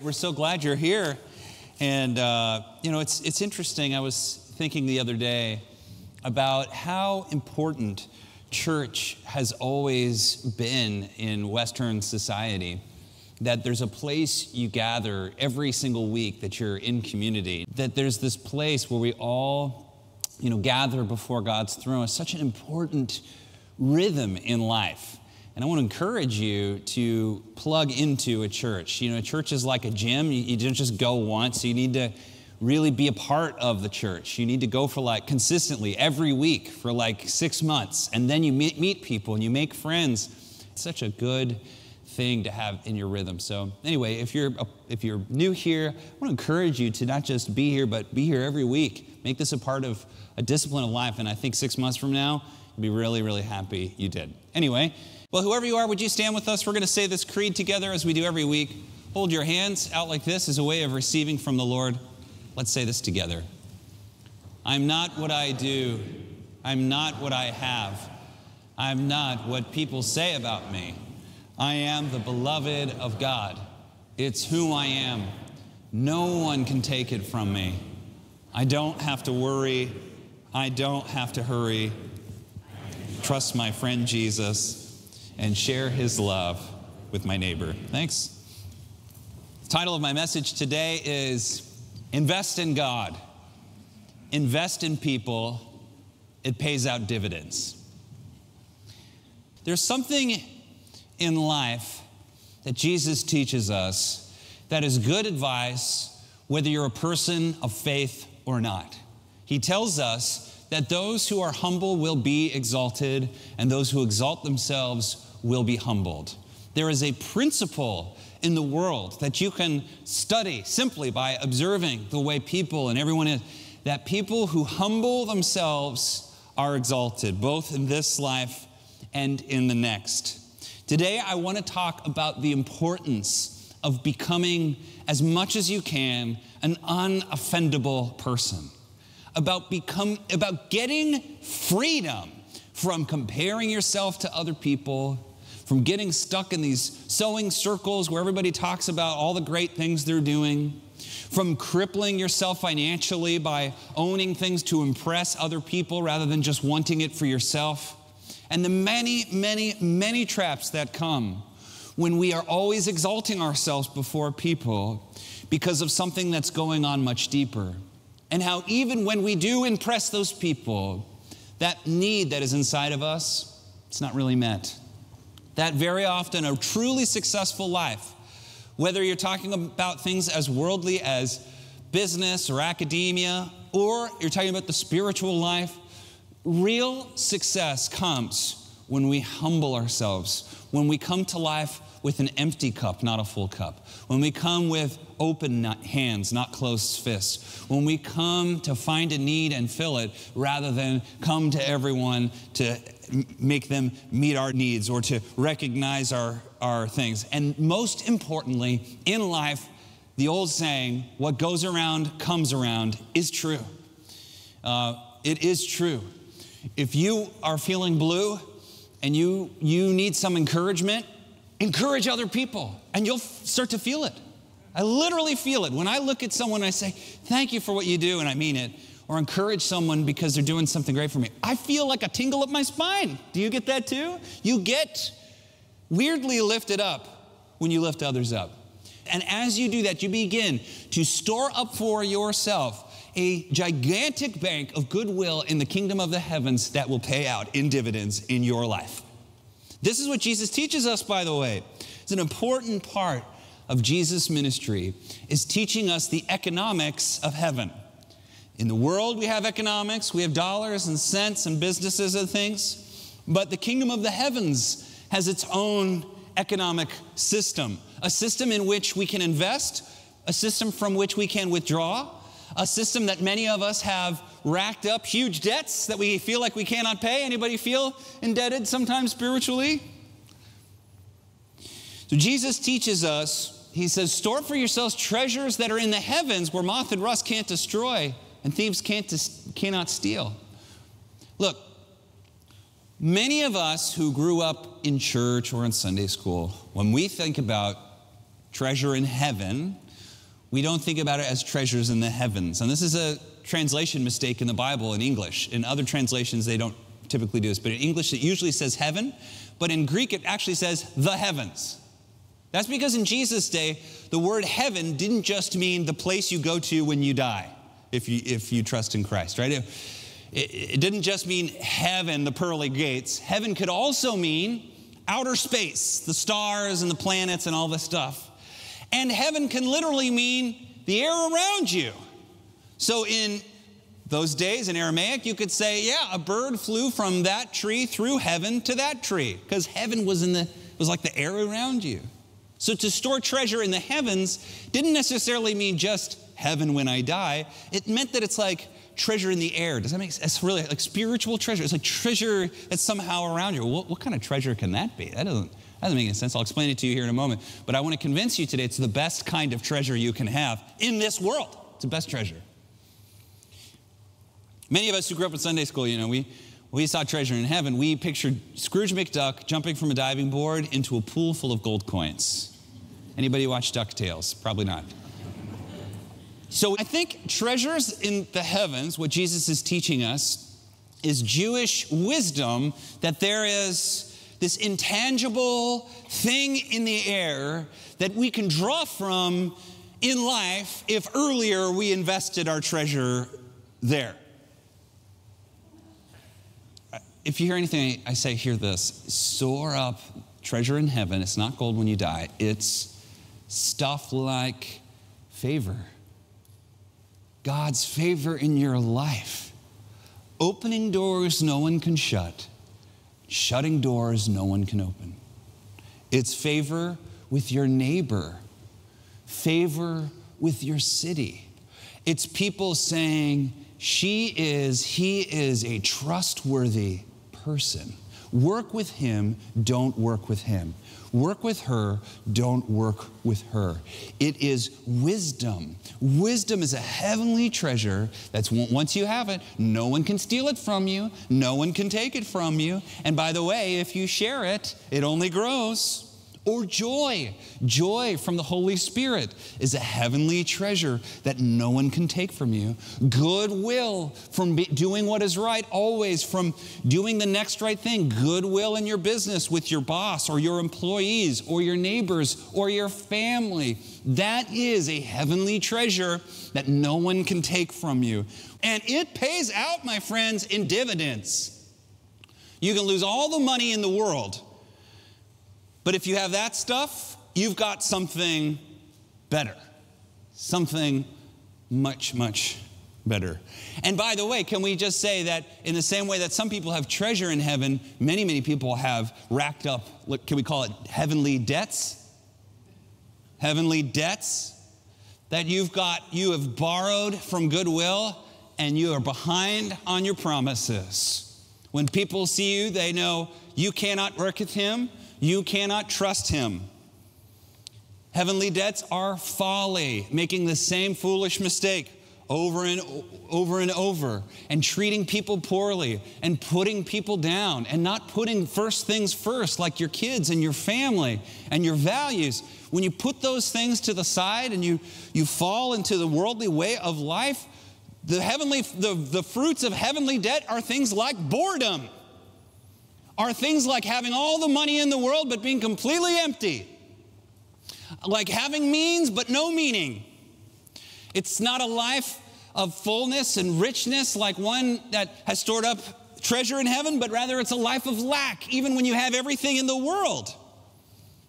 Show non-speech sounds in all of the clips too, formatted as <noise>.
We're so glad you're here. And, uh, you know, it's, it's interesting. I was thinking the other day about how important church has always been in Western society. That there's a place you gather every single week that you're in community. That there's this place where we all, you know, gather before God's throne. It's such an important rhythm in life. And I want to encourage you to plug into a church. You know, a church is like a gym. You, don't just go once. You need to really be a part of the church. You need to go for like consistently every week for like six months. And then you meet, meet people and you make friends. It's such a good thing to have in your rhythm. So anyway, if you're if you're new here, I want to encourage you to not just be here, but be here every week. Make this a part of a discipline of life. And I think six months from now, you'll be really, really happy you did. Anyway. Well, whoever you are, would you stand with us? We're going to say this creed together as we do every week. Hold your hands out like this as a way of receiving from the Lord. Let's say this together. I'm not what I do. I'm not what I have. I'm not what people say about me. I am the beloved of God. It's who I am. No one can take it from me. I don't have to worry. I don't have to hurry. Trust my friend Jesus and share his love with my neighbor. Thanks. The title of my message today is Invest in God. Invest in people, it pays out dividends. There's something in life that Jesus teaches us that is good advice, whether you're a person of faith or not. He tells us that those who are humble will be exalted, and those who exalt themselves will be humbled. There is a principle in the world that you can study simply by observing the way people and everyone is that people who humble themselves are exalted, both in this life and in the next. Today, I want to talk about the importance of becoming, as much as you can, an unoffendable person. About, become, about getting freedom from comparing yourself to other people from getting stuck in these sewing circles where everybody talks about all the great things they're doing, from crippling yourself financially by owning things to impress other people rather than just wanting it for yourself, and the many, many, many traps that come when we are always exalting ourselves before people because of something that's going on much deeper. And how even when we do impress those people, that need that is inside of us, it's not really met that very often a truly successful life, whether you're talking about things as worldly as business or academia, or you're talking about the spiritual life, real success comes when we humble ourselves, when we come to life with an empty cup, not a full cup. When we come with open hands, not closed fists. When we come to find a need and fill it rather than come to everyone to make them meet our needs or to recognize our, our things. And most importantly, in life, the old saying, what goes around comes around, is true. Uh, it is true. If you are feeling blue and you, you need some encouragement, encourage other people and you'll start to feel it. I literally feel it. When I look at someone, I say, Thank you for what you do, and I mean it or encourage someone because they're doing something great for me. I feel like a tingle up my spine. Do you get that too? You get weirdly lifted up when you lift others up. And as you do that, you begin to store up for yourself a gigantic bank of goodwill in the kingdom of the heavens that will pay out in dividends in your life. This is what Jesus teaches us, by the way. It's an important part of Jesus' ministry is teaching us the economics of heaven. In the world, we have economics, we have dollars and cents and businesses and things, but the kingdom of the heavens has its own economic system, a system in which we can invest, a system from which we can withdraw, a system that many of us have racked up huge debts that we feel like we cannot pay. Anybody feel indebted sometimes spiritually? So Jesus teaches us, he says, store for yourselves treasures that are in the heavens where moth and rust can't destroy and thieves can't, cannot steal. Look, many of us who grew up in church or in Sunday school, when we think about treasure in heaven, we don't think about it as treasures in the heavens. And this is a translation mistake in the Bible in English. In other translations, they don't typically do this, but in English, it usually says heaven, but in Greek, it actually says the heavens. That's because in Jesus' day, the word heaven didn't just mean the place you go to when you die, if you, if you trust in Christ, right? It, it didn't just mean heaven, the pearly gates. Heaven could also mean outer space, the stars and the planets and all this stuff. And heaven can literally mean the air around you. So in those days in Aramaic, you could say, yeah, a bird flew from that tree through heaven to that tree, because heaven was in the was like the air around you. So to store treasure in the heavens didn't necessarily mean just heaven when I die. It meant that it's like treasure in the air. Does that make sense? It's really like spiritual treasure. It's like treasure that's somehow around you. What, what kind of treasure can that be? That doesn't that doesn't make any sense. I'll explain it to you here in a moment. But I want to convince you today it's the best kind of treasure you can have in this world. It's the best treasure. Many of us who grew up in Sunday school, you know, we, we saw treasure in heaven. We pictured Scrooge McDuck jumping from a diving board into a pool full of gold coins. Anybody watch DuckTales? Probably not. So I think treasures in the heavens, what Jesus is teaching us, is Jewish wisdom that there is this intangible thing in the air that we can draw from in life if earlier we invested our treasure there. If you hear anything I say, hear this store up treasure in heaven. It's not gold when you die, it's stuff like favor. God's favor in your life. Opening doors no one can shut shutting doors no one can open. It's favor with your neighbor, favor with your city. It's people saying, she is, he is a trustworthy person. Work with him, don't work with him. Work with her, don't work with her. It is wisdom. Wisdom is a heavenly treasure that's once you have it, no one can steal it from you, no one can take it from you. And by the way, if you share it, it only grows or joy. Joy from the Holy Spirit is a heavenly treasure that no one can take from you. Goodwill from doing what is right, always from doing the next right thing. Goodwill in your business with your boss or your employees or your neighbors or your family. That is a heavenly treasure that no one can take from you. And it pays out, my friends, in dividends. You can lose all the money in the world but if you have that stuff, you've got something better, something much, much better. And by the way, can we just say that in the same way that some people have treasure in heaven, many, many people have racked up, can we call it heavenly debts? Heavenly debts that you've got, you have borrowed from goodwill and you are behind on your promises. When people see you, they know you cannot work with him, you cannot trust him. Heavenly debts are folly, making the same foolish mistake over and over and over, and treating people poorly, and putting people down, and not putting first things first, like your kids and your family and your values. When you put those things to the side and you, you fall into the worldly way of life, the heavenly the, the fruits of heavenly debt are things like boredom are things like having all the money in the world but being completely empty, like having means but no meaning. It's not a life of fullness and richness like one that has stored up treasure in heaven, but rather it's a life of lack, even when you have everything in the world.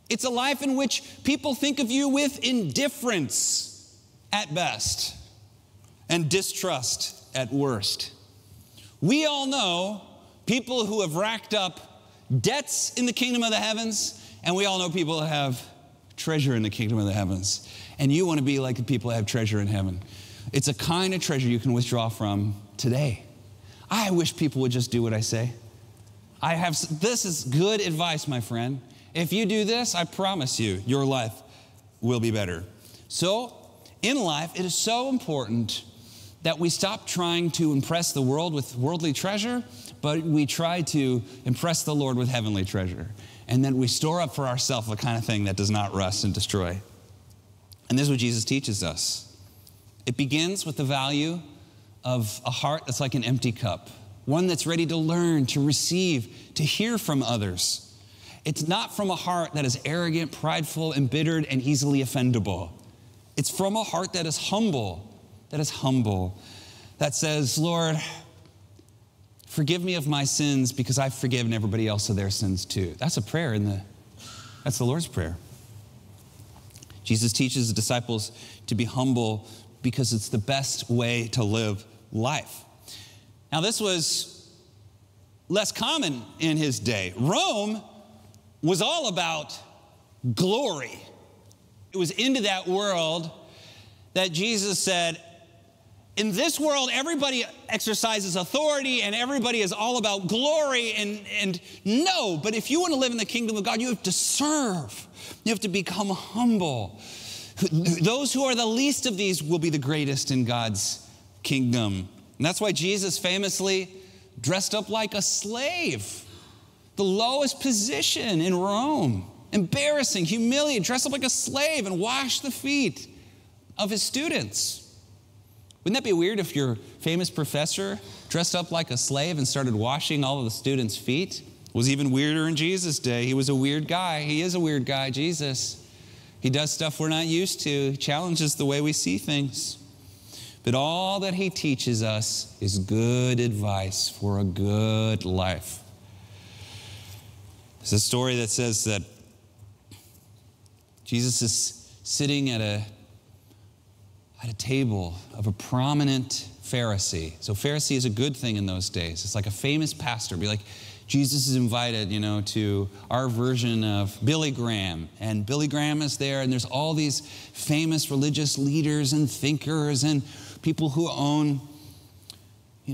It's a life in which people think of you with indifference at best and distrust at worst. We all know people who have racked up debts in the kingdom of the heavens, and we all know people have treasure in the kingdom of the heavens. And you want to be like the people that have treasure in heaven. It's a kind of treasure you can withdraw from today. I wish people would just do what I say. I have this is good advice, my friend. If you do this, I promise you, your life will be better. So, in life, it is so important that we stop trying to impress the world with worldly treasure but we try to impress the Lord with heavenly treasure. And then we store up for ourselves the kind of thing that does not rust and destroy. And this is what Jesus teaches us. It begins with the value of a heart that's like an empty cup, one that's ready to learn, to receive, to hear from others. It's not from a heart that is arrogant, prideful, embittered, and easily offendable. It's from a heart that is humble, that is humble, that says, Lord, forgive me of my sins because I've forgiven everybody else of their sins too. That's a prayer in the, that's the Lord's Prayer. Jesus teaches the disciples to be humble because it's the best way to live life. Now, this was less common in his day. Rome was all about glory. It was into that world that Jesus said, in this world, everybody exercises authority and everybody is all about glory. And, and no, but if you want to live in the kingdom of God, you have to serve, you have to become humble. Those who are the least of these will be the greatest in God's kingdom. And that's why Jesus famously dressed up like a slave, the lowest position in Rome. Embarrassing, humiliating, dressed up like a slave and washed the feet of his students. Wouldn't that be weird if your famous professor dressed up like a slave and started washing all of the students' feet? It was even weirder in Jesus' day. He was a weird guy. He is a weird guy, Jesus. He does stuff we're not used to, he challenges the way we see things. But all that he teaches us is good advice for a good life. There's a story that says that Jesus is sitting at a, at a table of a prominent Pharisee. So, Pharisee is a good thing in those days. It's like a famous pastor. Be like, Jesus is invited, you know, to our version of Billy Graham. And Billy Graham is there, and there's all these famous religious leaders and thinkers and people who own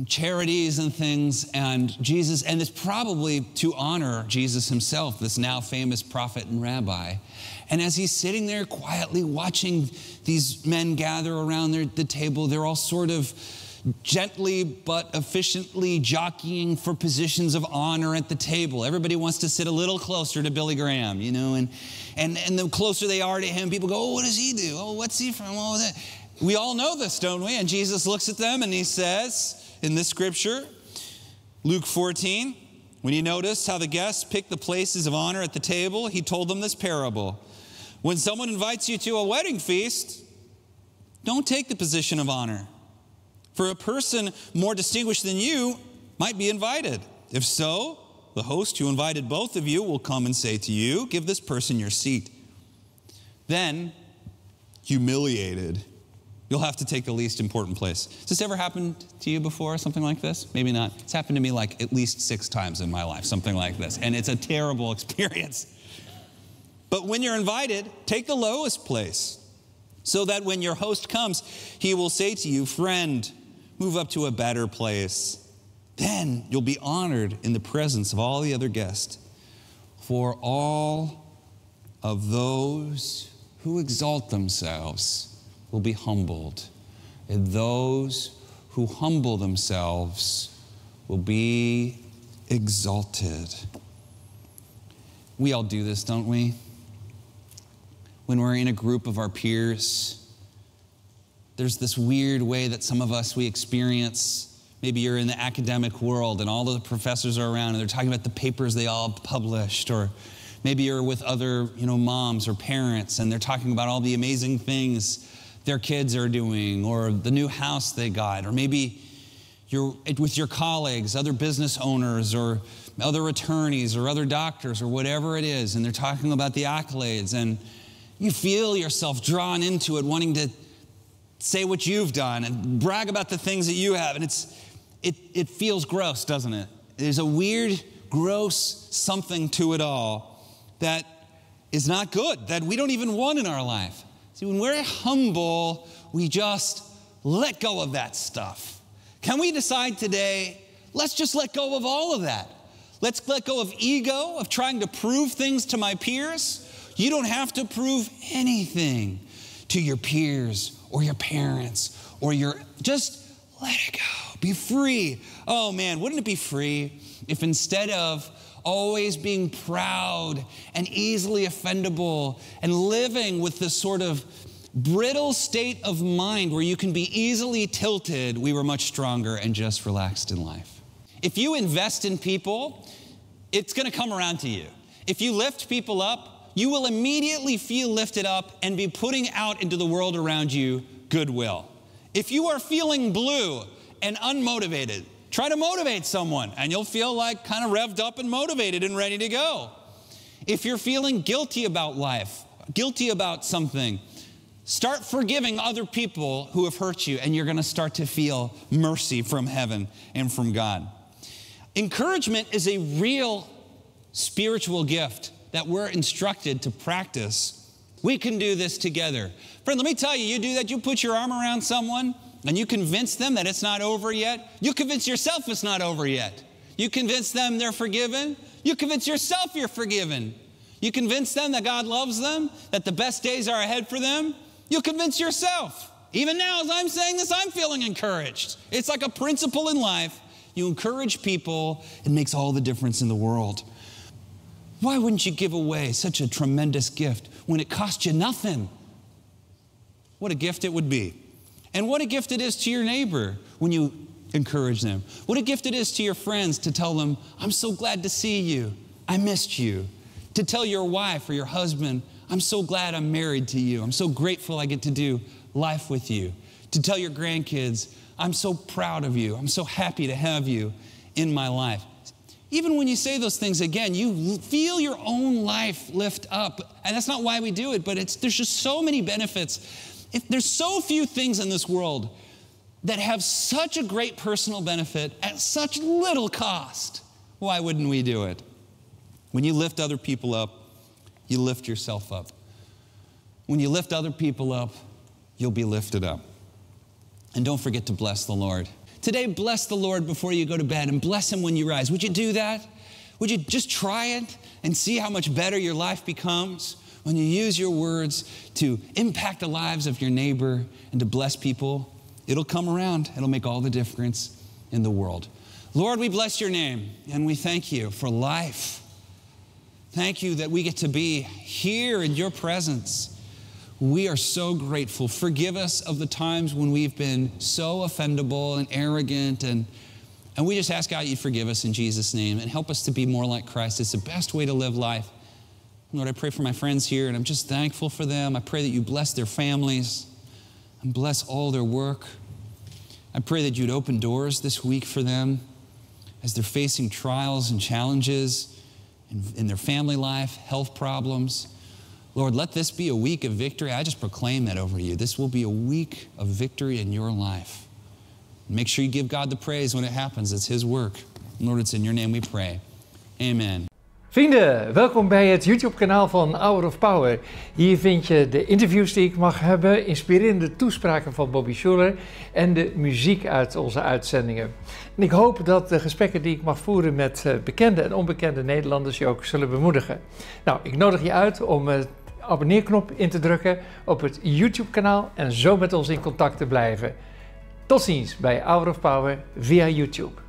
charities and things. And Jesus, and it's probably to honor Jesus himself, this now famous prophet and rabbi. And as he's sitting there quietly watching these men gather around their, the table, they're all sort of gently but efficiently jockeying for positions of honor at the table. Everybody wants to sit a little closer to Billy Graham, you know, and, and, and the closer they are to him, people go, oh, what does he do? Oh, what's he from? Oh, that. We all know this, don't we? And Jesus looks at them and he says in this scripture, Luke 14, when he noticed how the guests picked the places of honor at the table, he told them this parable. When someone invites you to a wedding feast, don't take the position of honor for a person more distinguished than you might be invited. If so, the host who invited both of you will come and say to you, Give this person your seat. Then, humiliated, you'll have to take the least important place. Has this ever happened to you before, something like this? Maybe not. It's happened to me like at least six times in my life, something like this. And it's a terrible <laughs> experience. But when you're invited, take the lowest place so that when your host comes, he will say to you, Friend, move up to a better place. Then you'll be honored in the presence of all the other guests. For all of those who exalt themselves will be humbled, and those who humble themselves will be exalted. We all do this, don't we? When we're in a group of our peers, there's this weird way that some of us we experience maybe you're in the academic world and all the professors are around and they're talking about the papers they all published or maybe you're with other you know moms or parents and they're talking about all the amazing things their kids are doing or the new house they got or maybe you're with your colleagues other business owners or other attorneys or other doctors or whatever it is and they're talking about the accolades and you feel yourself drawn into it wanting to say what you've done and brag about the things that you have. And it's, it, it feels gross, doesn't it? There's a weird, gross something to it all that is not good, that we don't even want in our life. See, when we're humble, we just let go of that stuff. Can we decide today, let's just let go of all of that? Let's let go of ego, of trying to prove things to my peers. You don't have to prove anything to your peers or your parents or your, just let it go. Be free. Oh man, wouldn't it be free if instead of always being proud and easily offendable and living with this sort of brittle state of mind where you can be easily tilted, we were much stronger and just relaxed in life. If you invest in people, it's going to come around to you. If you lift people up, you will immediately feel lifted up and be putting out into the world around you goodwill. If you are feeling blue and unmotivated, try to motivate someone and you'll feel like kind of revved up and motivated and ready to go. If you're feeling guilty about life, guilty about something, start forgiving other people who have hurt you and you're going to start to feel mercy from heaven and from God. Encouragement is a real spiritual gift that we're instructed to practice. We can do this together. Friend, let me tell you, you do that, you put your arm around someone and you convince them that it's not over yet. You convince yourself it's not over yet. You convince them they're forgiven. You convince yourself you're forgiven. You convince them that God loves them, that the best days are ahead for them. You convince yourself. Even now, as I'm saying this, I'm feeling encouraged. It's like a principle in life you encourage people, it makes all the difference in the world. Why wouldn't you give away such a tremendous gift when it cost you nothing? What a gift it would be. And what a gift it is to your neighbor when you encourage them. What a gift it is to your friends to tell them, I'm so glad to see you. I missed you. To tell your wife or your husband, I'm so glad I'm married to you. I'm so grateful I get to do life with you. To tell your grandkids, I'm so proud of you. I'm so happy to have you in my life. Even when you say those things again, you feel your own life lift up. And that's not why we do it, but it's, there's just so many benefits. If there's so few things in this world that have such a great personal benefit at such little cost, why wouldn't we do it? When you lift other people up, you lift yourself up. When you lift other people up, you'll be lifted up. And don't forget to bless the Lord. Today, bless the Lord before you go to bed and bless Him when you rise. Would you do that? Would you just try it and see how much better your life becomes when you use your words to impact the lives of your neighbor and to bless people? It'll come around, it'll make all the difference in the world. Lord, we bless your name and we thank you for life. Thank you that we get to be here in your presence. We are so grateful. Forgive us of the times when we've been so offendable and arrogant and and we just ask God you forgive us in Jesus' name and help us to be more like Christ. It's the best way to live life. Lord, I pray for my friends here and I'm just thankful for them. I pray that you bless their families and bless all their work. I pray that you'd open doors this week for them as they're facing trials and challenges in, in their family life, health problems. Lord, let this be a week of victory. I just proclaim that over you. This will be a week of victory in your life. Make sure you give God the praise when it happens. It's His work. Lord, it's in your name we pray. Amen. Vrienden, welkom bij het YouTube-kanaal van Hour of Power. Hier vind je de interviews die ik mag hebben, inspirerende toespraken van Bobby Schuller en de muziek uit onze uitzendingen. En ik hoop dat de gesprekken die ik mag voeren met eh, bekende en onbekende Nederlanders je ook zullen bemoedigen. Nou, ik nodig je uit om eh, abonneerknop in te drukken op het YouTube-kanaal en zo met ons in contact te blijven. Tot ziens bij Hour of Power via YouTube.